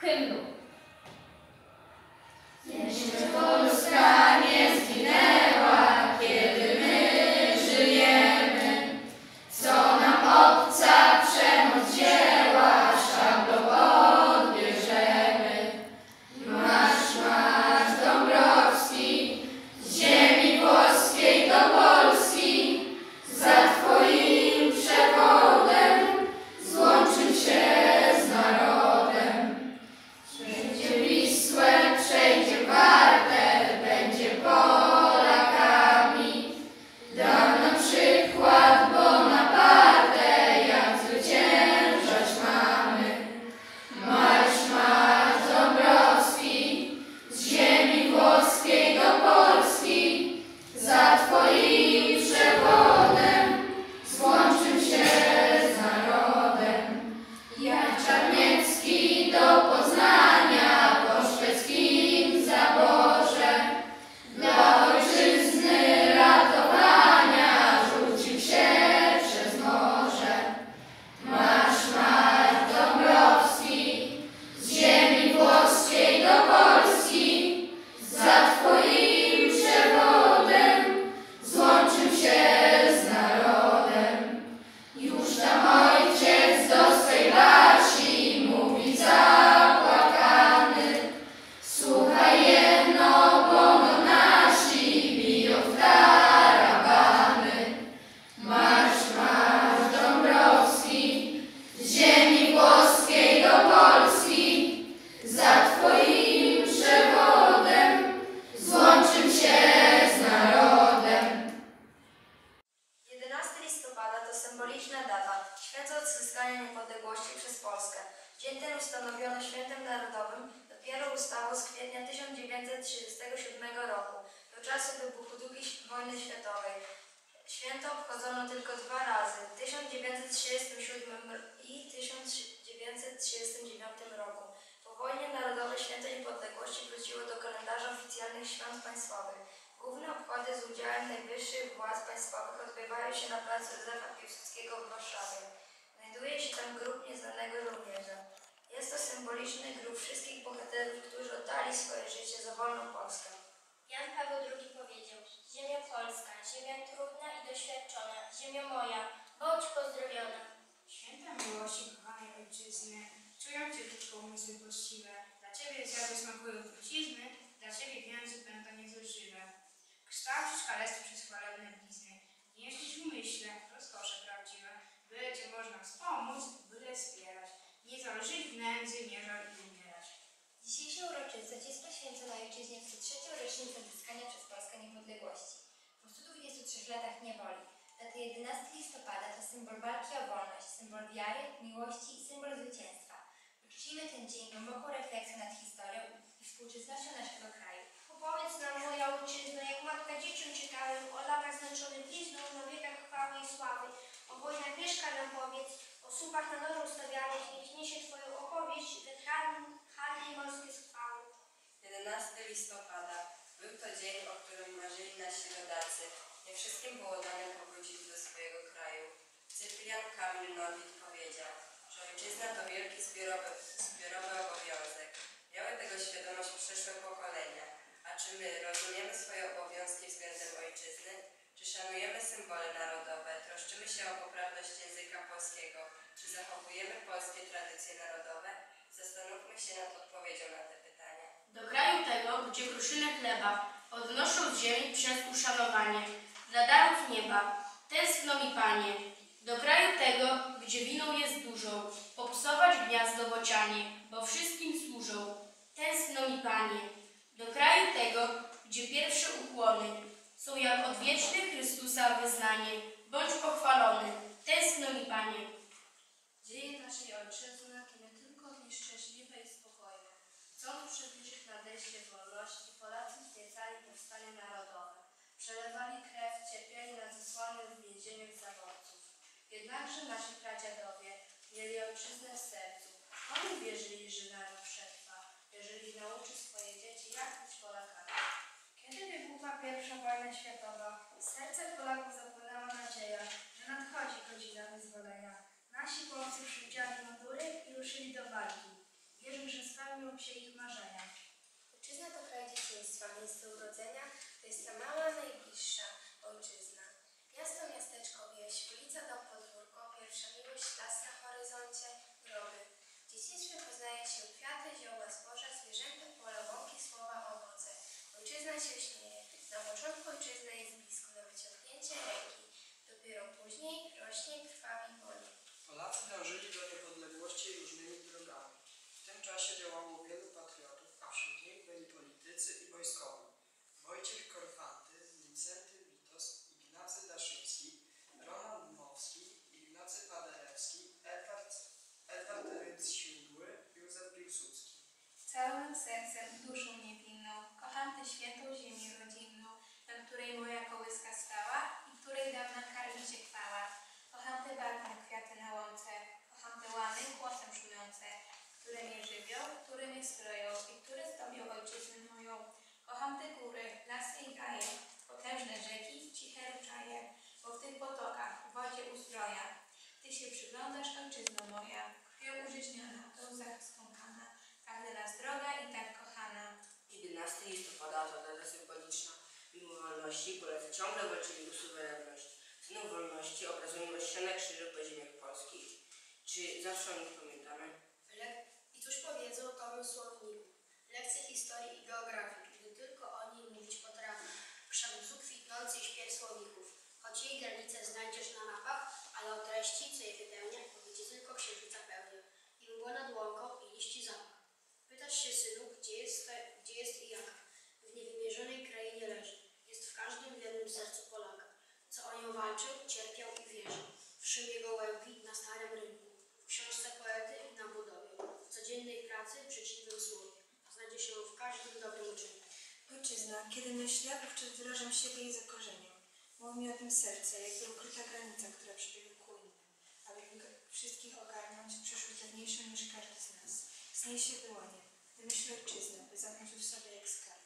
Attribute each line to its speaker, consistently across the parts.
Speaker 1: 흘로 odzyskania niepodległości przez Polskę. Dzień ten ustanowiono świętem narodowym dopiero ustawą z kwietnia 1937 roku, do czasu wybuchu II wojny światowej. Święto obchodzono tylko dwa razy, w 1937 i 1939 roku. Po wojnie Narodowe Święto Niepodległości wróciło do kalendarza oficjalnych świąt państwowych. Główne obchody z udziałem najwyższych władz państwowych odbywają się na placu Józefa Piłsudskiego w Warszawie. Znajduje się tam grób nieznanego żołnierza. Jest to symboliczny grób wszystkich bohaterów, którzy oddali swoje życie za wolną Polskę.
Speaker 2: Jan Paweł II powiedział: Ziemia polska, ziemia trudna i doświadczona, ziemia moja, bądź pozdrowiona.
Speaker 3: Święta miłości kochanej ojczyzny, czują Cię tylko umysły poczciwe. Dla Ciebie zjady smakują trucizny, dla Ciebie więzy będą niezużywe. Kształcisz kalestwo przez chwalebne Zależyć w nędzy, żal i umierać.
Speaker 2: Dzisiejsza uroczystość jest poświęcona ojczyźnie w 103. rocznicę odzyskania przez Polskę niepodległości. Po 123 latach niewoli. Data 11 listopada to symbol walki o wolność, symbol wiary, miłości i symbol zwycięstwa. Uczcimy ten dzień głęboką refleksją nad historią i współczesnością naszego kraju.
Speaker 4: Opowiedz nam moja ojczyzna, jak matka dzieciom czytałem, o latach znaczonych blizną, na wiekach chwały i sławy. O wojnach mieszka nam powiedz, o słupach na nowo ustawianych, niech niesie Twoją opowieść, weteran, hali i morskie schwały.
Speaker 5: 11 listopada. Był to dzień, o którym marzyli nasi rodacy. Nie wszystkim było dane powrócić do swojego kraju. Cyprian Kamil Norwid powiedział, że ojczyzna to wielki zbiorowy, zbiorowy obowiązek. Miały tego świadomość przyszłe pokolenia. Czy my rozumiemy swoje obowiązki względem ojczyzny? Czy szanujemy symbole narodowe? Troszczymy się o poprawność języka polskiego? Czy zachowujemy polskie tradycje narodowe? Zastanówmy się nad odpowiedzią na te pytania.
Speaker 6: Do kraju tego, gdzie kruszyny chleba odnoszą ziemi przez uszanowanie dla darów nieba, tęskno mi Panie. Do kraju tego, gdzie winą jest dużo, popsować gniazdo bocianie, bo wszystkim służą. Tęskno mi Panie. Do kraju tego, gdzie pierwsze ukłony są jak odwieczny Chrystusa wyznanie, bądź pochwalony. Tęskno mi Panie.
Speaker 7: Dzieje naszej ojczyzny nie tylko dni szczęśliwe i spokojne. Chcąc przybliżyć nadejście wolności, Polacy zwiecali powstanie narodowe. Przelewali krew, cierpieli na zesłanych w więzieniach zaborców. Jednakże nasi pradziadowie mieli ojczyznę w sercu. Oni wierzyli, że naród pierwsza wojna światowa, serce Polaków zapłynęła nadzieja, że nadchodzi godzina wyzwolenia. Nasi chłopcy przywdziali mundury i ruszyli do walki. Wierzył, że spełni się ich marzenia.
Speaker 2: Ojczyzna to kraj dzieciństwa, miejsce urodzenia, to jest ta mała, najbliższa ojczyzna. Miasto, miasteczko, wieś, ulica, dom, podwórko, pierwsza miłość, las na horyzoncie, groby. W dzieciństwie poznaje się kwiaty, zioła, zboża,
Speaker 8: mnie stroją i które zdobią ojczyznę moją. Kocham te góry, lasy i gaje, potężne rzeki, ciche ruczaje, bo w tych potokach, w wodzie uzdroja. Ty się przyglądasz, ojczyzno moja, krwią użyźniona, łzach skąkana, tak dla nas droga i tak kochana.
Speaker 9: 11 listopada to data symboliczna. Mimo wolności Polacy ciągle walczyli o suwerenność. Synom wolności obrazują rozsiane krzyże po ziemiach polskich. Czy zawsze o nich pamiętamy?
Speaker 10: I cóż powiedzą o tobie słowniku. Lekcje historii i geografii, gdy tylko o niej mówić potrafię. Wszak bzu kwitnący śpiew słowików. Choć jej granice znajdziesz na mapach, ale o treści, co je wypełnia, powiedzie tylko księżyca pełnia. I mgła nad łąką i liści zapach. Pytasz się, synu, gdzie jest, gdzie jest i jaka?
Speaker 8: Siebie i zakorzeniam. Mówi mi o tym serce, jakby ukryta granica, która przybiegła ku innym. Aby ich wszystkich ogarnąć, przyszłość dawniejszą niż każdy z nas. Zniesie dłonie, gdy myślę ojczyznę, by zamknąć w sobie jak skarb.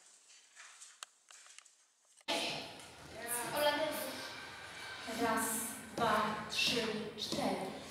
Speaker 2: Raz, dwa, trzy, cztery.